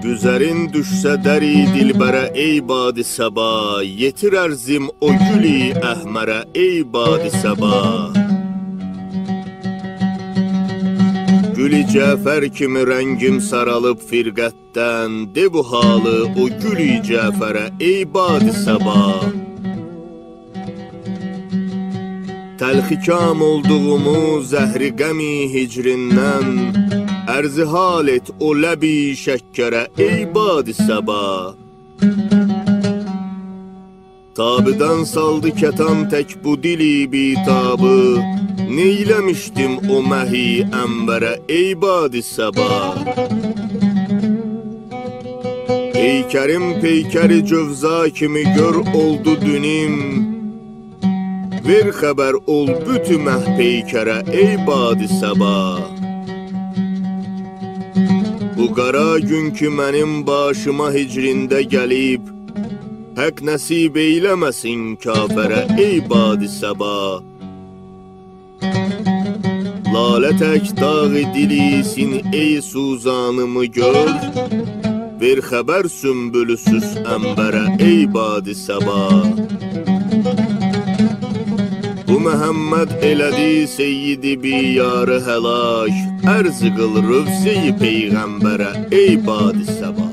Güzərin düşsə dəri dilbərə ey badi səba Yetir ərzim o gülü əhmərə ey badi səba. Gülü Cəfər kimi rəngim saralıb firqətdən De bu halı o gülü Cəfərə ey badi səba Təlxi kam olduğumu zəhri qəmi hicrindən Ərzi hal et o ləbi şəkkərə ey badi səba Tabidən saldı kətan tək bu dili bitabı Neyləmişdim o məhi ənbərə ey badi səba Peykərim peykəri cövza kimi gör oldu dünim Ver xəbər ol bütü məh peykərə ey badi səba. Bu qara gün ki mənim başıma hicrində gəlib Həq nəsib eyləməsin kafərə ey badi səba. Lalə tək dağı dilisin ey suzanımı gör Ver xəbər sümbülüsüz əmbərə ey badi səba Məhəmməd elədi seyyidi biyarı həlak Ərz qıl rövsəyi peyğəmbərə ey badi səba